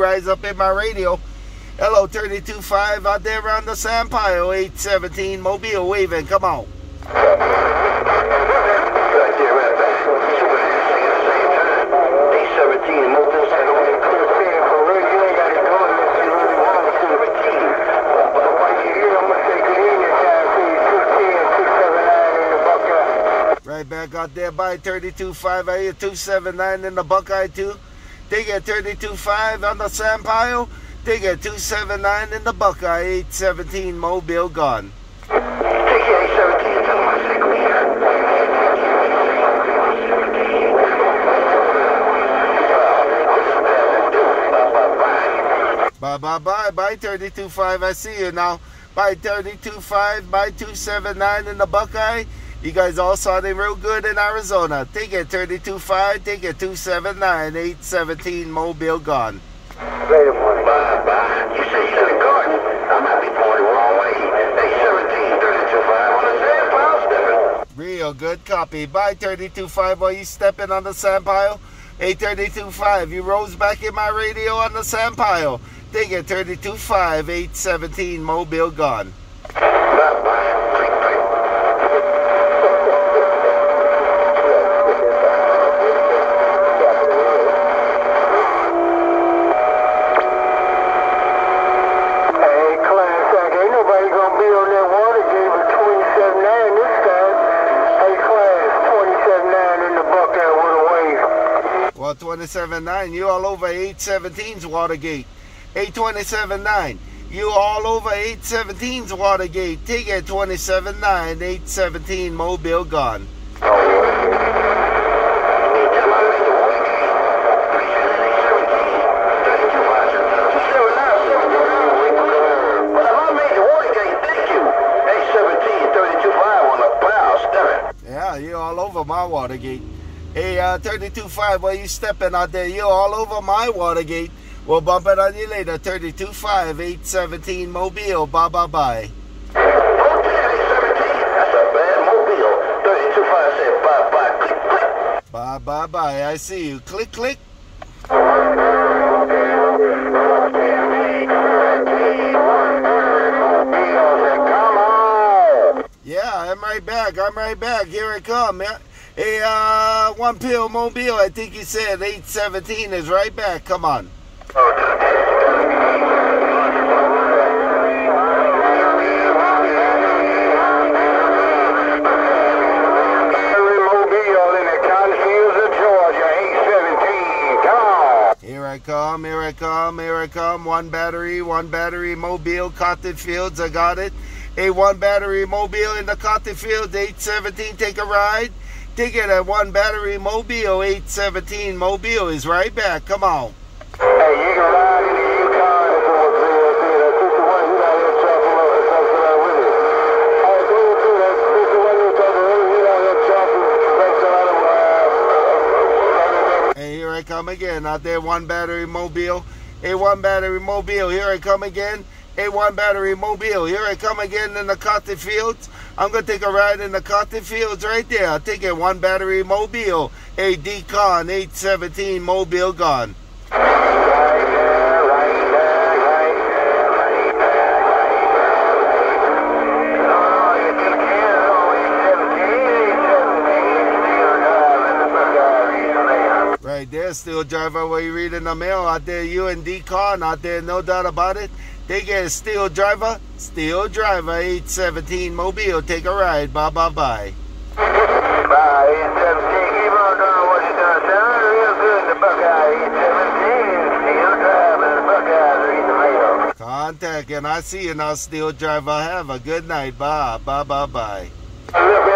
rise up in my radio. Hello, 32.5 out there around the sand pile, 817 Mobile waving. Come on. Right back out there by 32.5. I hear 279 in the Buckeye too. They get 32.5 on the sand pile. They get 279 in the Buckeye. 817 Mobile gone. Bye bye bye bye 32.5. I see you now. By 32.5 by 279 in the Buckeye. You guys all saw them real good in Arizona. Take it 32.5, take it 279, 817 Mobile gone. Bye bye. You say you're in the garden. I might be pointing the wrong way. Hey, 17, 32.5 on the sand pile stepping. Real good copy. Bye 32.5 while you stepping on the sand pile. Hey 32.5, you rose back in my radio on the sand pile. Take it 32.5, 817 Mobile gone. Bye bye. Click, click. Hey, class act. Ain't nobody gonna be on that water gate with 27.9 this time. Hey, class, 27.9 in the Buckeye with a wave. Well, 27.9, you all over 817's Watergate. 827.9, you all over 817's Watergate. Take it 27.9, 817 Mobile gone. Anytime I make the water gate, 37, 32.5, 279, 7 But if I made the water gate, thank you. Hey, 17, 32.5 on the pile stepping. Yeah, you all over my Watergate. Hey, uh, 32.5, while you stepping out there, You're all over my Watergate. We'll bump it on you later. 32.5, 817 Mobile. Bye bye bye. Okay, hey, 17, that's a bad mobile. 32.5 said bye-bye. Click, click. Bye bye bye. I see you. Click, click. Yeah, I'm right back. I'm right back. Here I come. Yeah. Hey, uh, one pill mobile. I think you said 817 is right back. Come on. Henry Mobile in the cotton fields of Georgia, 817. Come on. Here I come. Here I come. Here I come. One battery. One battery mobile. Cotton Fields. I got it. A one battery mobile in the Cotton Fields. 817. Take a ride. Take it at one battery mobile. 817 mobile is right back. Come on. Hey, you can ride in the Yukon if it was real good. That's 51. You got here chopping up something like with it. Hey, do it too. That's 51 you talking with. You got here chopping. That's a lot of, Hey, here I come again. Out there, one battery mobile. A one battery mobile. Here I come again. A one battery mobile. Here I come again in the Cotton Fields. I'm gonna take a ride in the Cotton Fields right there. I'll take it one battery mobile. A Decon 817 mobile gone. Right there, steel driver where you reading the mail out there, you and Decon out there, no doubt about it. They get a steel driver, steel driver 817 mobile. Take a ride. Bye bye bye. Bye, 817. Keep on doing what you're doing. Real good, the Buckeye, 817. Still driving the Buckeyes, reading the mail. Contact and I see you now, steel driver. Have a good night. Bye bye bye bye. Look,